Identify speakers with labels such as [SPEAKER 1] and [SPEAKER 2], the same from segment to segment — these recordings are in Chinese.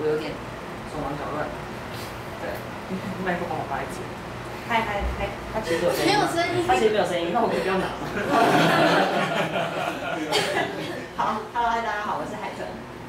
[SPEAKER 1] 我有点手忙脚乱。对，麦克风我放在这。嗨嗨嗨，他其实有声音
[SPEAKER 2] 没有声音
[SPEAKER 1] 他其实没有声音，那我可以不要拿吗？好，Hello，嗨，大家好，我是海豚。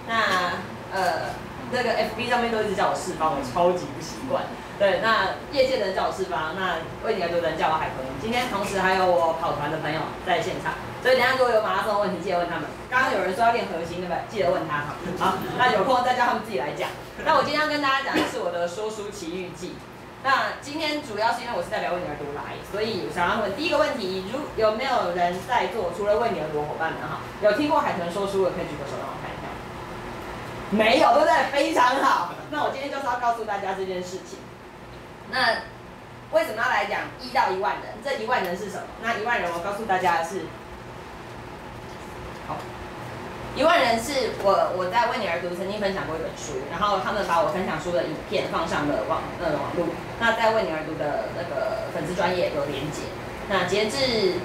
[SPEAKER 1] 那呃，那个 FB 上面都一直叫我四方，我超级不习惯。对，那业界的人叫我四方，那为你而读的人叫我海豚。今天同时还有我跑团的朋友在现场，所以等下如果有马拉松的问题，记得问他们。刚刚有人说要练核心，对不对？记得问他哈。好，那有空再叫他们自己来讲。那我今天要跟大家讲的是我的说书奇遇记。那今天主要是因为我是代表为你而读来，所以想要问第一个问题：如有没有人在座？除了为你而读的伙伴们哈，有听过海豚说书的，可以举个手让我看。没有，对不对？非常好。那我今天就是要告诉大家这件事情。那为什么要来讲一到一万人？这一万人是什么？那一万人，我告诉大家的是，好，一万人是我我在为你而读曾经分享过一本书，然后他们把我分享书的影片放上了网呃网络。那在为你而读的那个粉丝专业有连结。那截至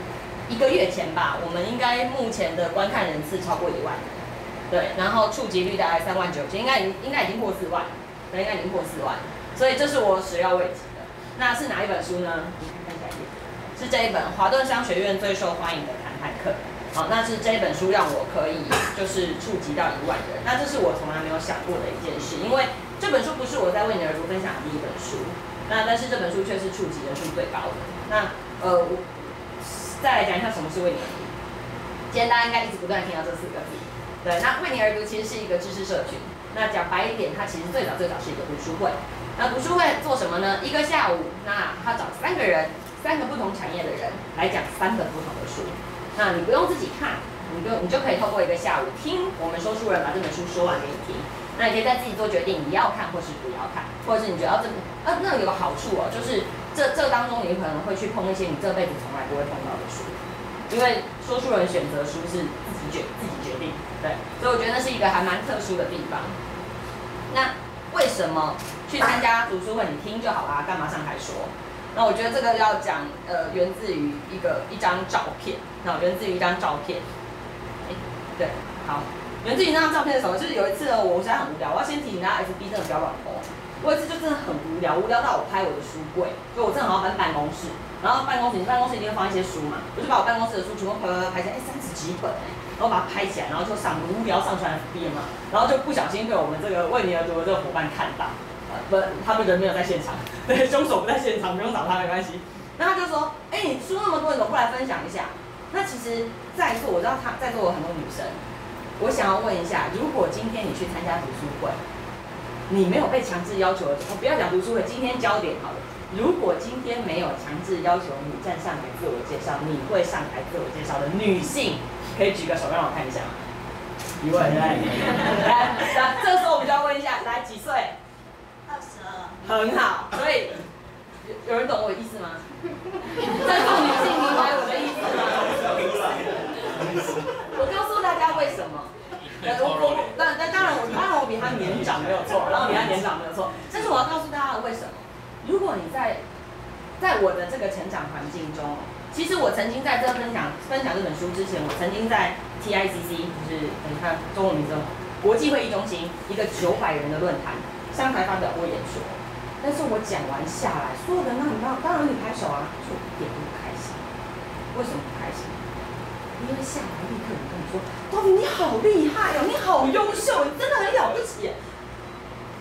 [SPEAKER 1] 一个月前吧，我们应该目前的观看人次超过一万人，对，然后触及率大概三万九千，应该已经应该已经破四万，对，应该已经破四万，所以这是我始料未及的。那是哪一本书呢？你看一，是这一本华顿商学院最受欢迎的谈判课。好，那是这一本书让我可以就是触及到一万人，那这是我从来没有想过的一件事，因为这本书不是我在为你而读分享的第一本书，那但是这本书却是触及人数最高的。那呃，我再来讲一下什么是为你而读。今天大家应该一直不断听到这四个字，对，那为你而读其实是一个知识社群。那讲白一点，它其实最早最早是一个读书会。那读书会做什么呢？一个下午，那他找三个人，三个不同产业的人来讲三本不同的书。那你不用自己看，你就你就可以透过一个下午听我们说书人把这本书说完给你听。那你可以再自己做决定，你要看或是不要看，或者是你觉得这啊那有个好处哦，就是这这当中你可能会去碰一些你这辈子从来不会碰到的书，因为说书人选择书是自己决自己决定，对，所以我觉得那是一个还蛮特殊的地方。那为什么去参加读书会你听就好啦，干嘛上台说？那我觉得这个要讲，呃，源自于一个一张照片，那源自于一张照片，哎，对，好，源自于那张照片是什么？就是有一次呢，我实在很无聊，我要先提醒大家，FB 真的不要乱播。我有一次就真的很无聊，无聊到我拍我的书柜，就我正好要搬办公室，然后办公室，你办公室一定会放一些书嘛，我就把我办公室的书全部拍拍拍起来，哎，三十几本哎，然后把它拍起来，然后就上无聊上传 FB 嘛，然后就不小心被我们这个为你而读的这个伙伴看到。呃不，他们人没有在现场，对，凶手不在现场，不用找他没关系。那他就说，哎，你书那么多，你怎么不来分享一下？那其实，在座我知道他在座有很多女生，我想要问一下，如果今天你去参加读书会，你没有被强制要求的，我不要讲读书会，今天焦点好了。如果今天没有强制要求你站上台自我介绍，你会上台自我介绍的女性，可以举个手让我看一下吗？一位，来，来，那这时候我们就要问一下，来几岁？
[SPEAKER 2] 二十二，
[SPEAKER 1] 很好，所以有有人懂我意思吗？在座女性明白我的意思吗？我告诉大家为什么。呃，我我当然当然我当然我比他年长没有错，然后比他年长没有错，但是我要告诉大家为什么。如果你在在我的这个成长环境中，其实我曾经在这分享分享这本书之前，我曾经在 TICC，就是你看中文名字，国际会议中心一个九百人的论坛。上台发表过演说，但是我讲完下来，所有人都很高，当然你拍手啊，就一点都不开心。为什么不开心？因为下来立刻有人跟你说，你好厉害哦，你好优秀，你真的很了不起。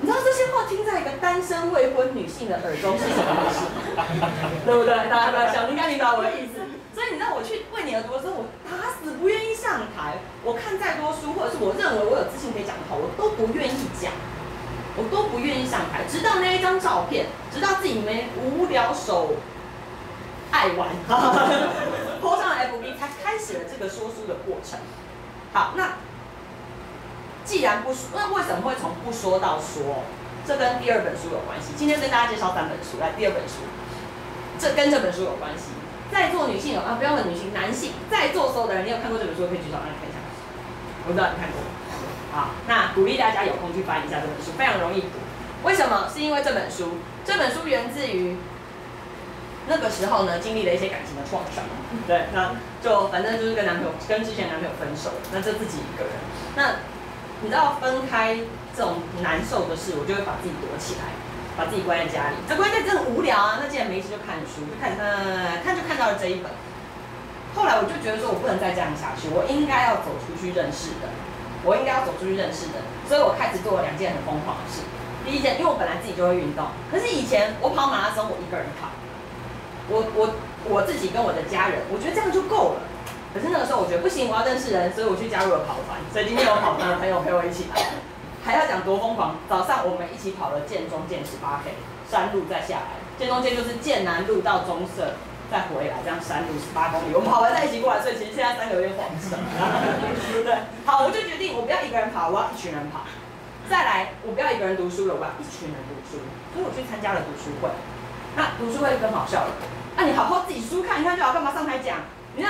[SPEAKER 1] 你知道这些话听在一个单身未婚女性的耳中是什么意思？对不对？大家都在笑，应该明白我的意思。所以你知道我去为你而读的时候，我打死不愿意上台。我看再多书，或者是我认为我有自信可以讲的好，我都不愿意讲。我都不愿意上台，直到那一张照片，直到自己没无聊手爱玩，拖上 FB，才开始了这个说书的过程。好，那既然不说，那为什么会从不说到说？这跟第二本书有关系。今天跟大家介绍三本书，来第二本书，这跟这本书有关系。在座女性有啊，不要问女性，男性在座所有的人，你有看过这本书可以举手，让你看一下。我知道你看过。好，那鼓励大家有空去翻一下这本书，非常容易读。为什么？是因为这本书，这本书源自于那个时候呢，经历了一些感情的创伤。对，那就反正就是跟男朋友跟之前男朋友分手，那就自己一个人。那你知道分开这种难受的事，我就会把自己躲起来，把自己关在家里。这关在真的无聊啊，那既然没事就看书，就看看看就看到了这一本。后来我就觉得说，我不能再这样下去，我应该要走出去认识的，我应该要走出去认识的，所以我开始做了两件很疯狂的事。第一件，因为我本来自己就会运动，可是以前我跑马拉松，我一个人跑，我我我自己跟我的家人，我觉得这样就够了。可是那个时候我觉得不行，我要认识人，所以我去加入了跑团。所以今天有跑团的朋友陪我一起跑，还要讲多疯狂。早上我们一起跑了建中建十八 K 山路再下来，建中建就是建南路到中社。再回来，这样山路十八公里，我们跑完在一起过来，所以其实现在三个有点晃神，对？好，我就决定我不要一个人跑，我要一群人跑。再来，我不要一个人读书了，我要一群人读书。所以我去参加了读书会。那读书会更好笑了，那你好好自己书看一看就好，干嘛上台讲？你要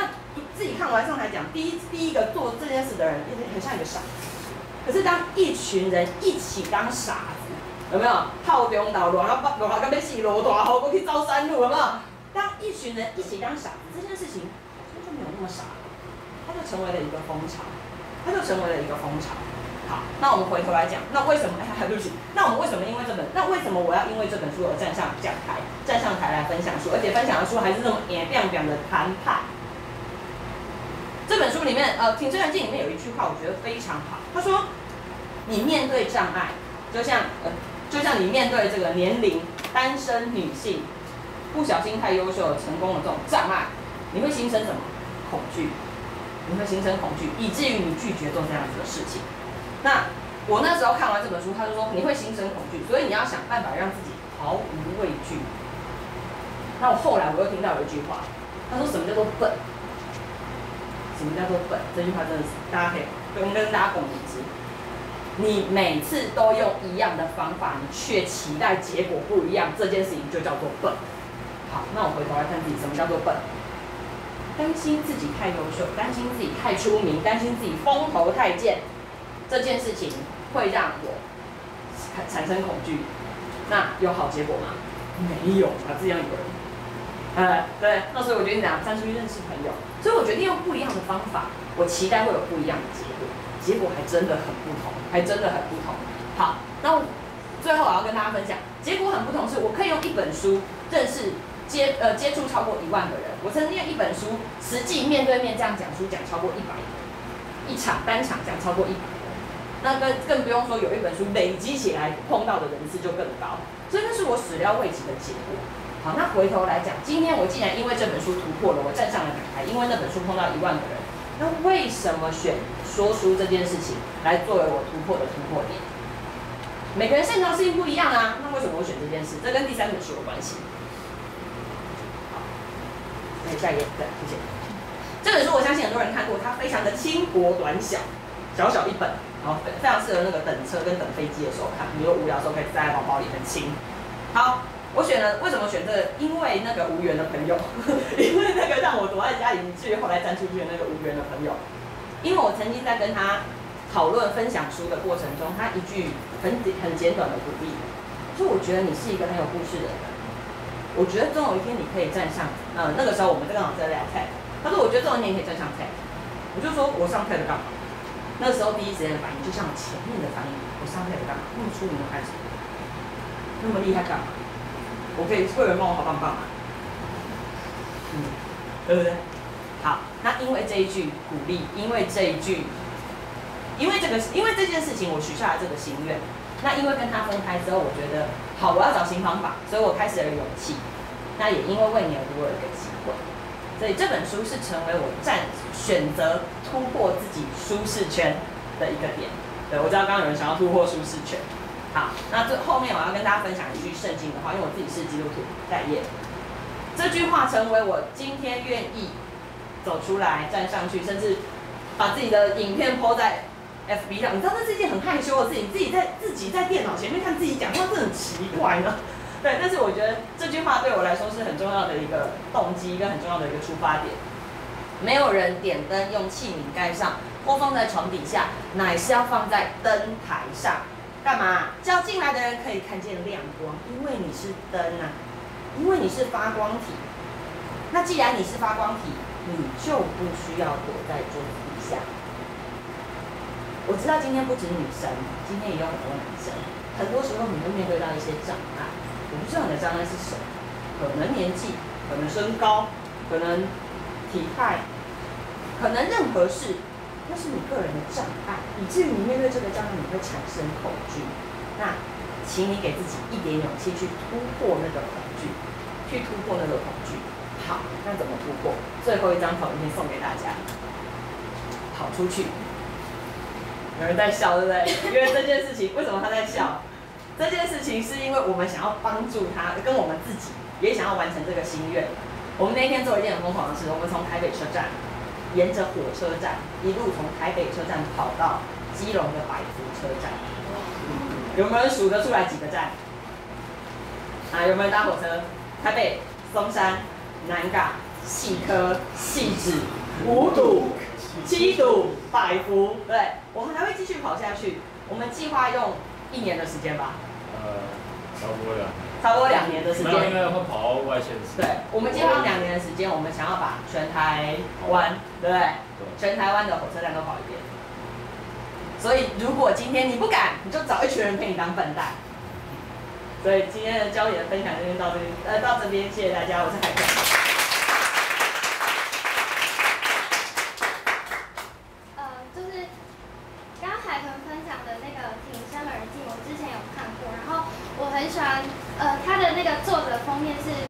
[SPEAKER 1] 自己看完上台讲，第一第一个做这件事的人，很像一个傻子。可是当一群人一起当傻子，有没有？套中岛路，然后把路下跟要死路大好过去走山路，有没有？当一群人一起当傻子，这件事情就就没有那么傻，它就成为了一个风潮，它就成为了一个风潮。好，那我们回头来讲，那为什么？哎，对不起，那我们为什么因为这本？那为什么我要因为这本书而站上讲台，站上台来分享书，而且分享的书还是这种演亮亮的谈判？这本书里面，呃，《挺身而进》里面有一句话，我觉得非常好。他说：“你面对障碍，就像呃，就像你面对这个年龄单身女性。”不小心太优秀了，成功了这种障碍，你会形成什么？恐惧，你会形成恐惧，以至于你拒绝做这样子的事情。那我那时候看完这本书，他就说你会心生恐惧，所以你要想办法让自己毫无畏惧。那我后来我又听到有一句话，他说什么叫做笨？什么叫做笨？这句话真的是大家可以跟跟大家共鸣之。你每次都用一样的方法，你却期待结果不一样，这件事情就叫做笨。好，那我回头来看自己，什么叫做笨？担心自己太优秀，担心自己太出名，担心自己风头太健，这件事情会让我产生恐惧。那有好结果吗？没有啊，这样有人。呃，对，那所以我决定怎样站出去认识朋友。所以我决定用不一样的方法，我期待会有不一样的结果，结果还真的很不同，还真的很不同。好，那最后我要跟大家分享，结果很不同，是我可以用一本书认识。接呃接触超过一万个人，我曾经用一本书实际面对面这样讲书讲超过一百人，一场单场讲超过一百，那更更不用说有一本书累积起来碰到的人次就更高，所以那是我始料未及的结果。好，那回头来讲，今天我既然因为这本书突破了，我站上了舞台，因为那本书碰到一万个人，那为什么选说书这件事情来作为我突破的突破点？每个人擅长事情不一样啊，那为什么我选这件事？这跟第三本书有关系。好下一页，对，谢谢。这本书我相信很多人看过，它非常的轻薄短小，小小一本，然后非常适合那个等车跟等飞机的时候看，比如无聊的时候可以塞在包包里，很轻。好，我选了，为什么选这个？因为那个无缘的朋友，因为那个让我躲在家里，至于后来站出去的那个无缘的朋友，因为我曾经在跟他讨论分享书的过程中，他一句很很简短的鼓励，就我觉得你是一个很有故事的人。我觉得总有一天你可以站上，呃，那个时候我们在跟老师在聊菜，他说我觉得总有一天可以站上菜，我就说我上菜的干嘛？那个时候第一时间的反应就像我前面的反应，我上菜的干嘛？那么出名的干什么？那么厉害干嘛？我可以会员帮我好棒棒啊，嗯，对不对？好，那因为这一句鼓励，因为这一句，因为这个，因为这件事情，我许下了这个心愿。那因为跟他分开之后，我觉得好，我要找新方法，所以我开始了勇气。那也因为为你而读了一个机会，所以这本书是成为我站选择突破自己舒适圈的一个点。对我知道刚刚有人想要突破舒适圈，好，那这后面我要跟大家分享一句圣经的话，因为我自己是基督徒，代业。这句话成为我今天愿意走出来站上去，甚至把自己的影片抛在。F B 上，你知道那是一件很害羞的事情，自己在自己在电脑前面看自己讲话，这很奇怪呢。对，但是我觉得这句话对我来说是很重要的一个动机跟很重要的一个出发点。没有人点灯用器皿盖上，或放在床底下，乃是要放在灯台上。干嘛？叫进来的人可以看见亮光，因为你是灯啊，因为你是发光体。那既然你是发光体，你就不需要躲在桌子底下。我知道今天不止女生，今天也有很多男生，很多时候你会面对到一些障碍，我不知道你的障碍是什么，可能年纪，可能身高，可能体态，可能任何事，那是你个人的障碍，以至于你面对这个障碍你会产生恐惧。那，请你给自己一点勇气去突破那个恐惧，去突破那个恐惧。好，那怎么突破？最后一张投影片送给大家，跑出去。有人在笑，对不对？因为这件事情，为什么他在笑？这件事情是因为我们想要帮助他，跟我们自己也想要完成这个心愿。我们那天做一件很疯狂的事，我们从台北车站，沿着火车站一路从台北车站跑到基隆的百福车站。有没有人数得出来几个站？啊，有没有搭火车？台北、松山、南港、细科、细致、五堵。七堵百福，对，我们还会继续跑下去。我们计划用一年的时间吧。
[SPEAKER 2] 呃，差不多两。
[SPEAKER 1] 差不多两年的时间。
[SPEAKER 2] 应该会跑到外县市。
[SPEAKER 1] 对，我们计划两年的时间，我们想要把全台湾，对不对？全台湾的火车站都跑一遍。所以，如果今天你不敢，你就找一群人陪你当笨蛋。所以今天的焦点分享就先到这里，呃，到这边，谢谢大家，我是海豚。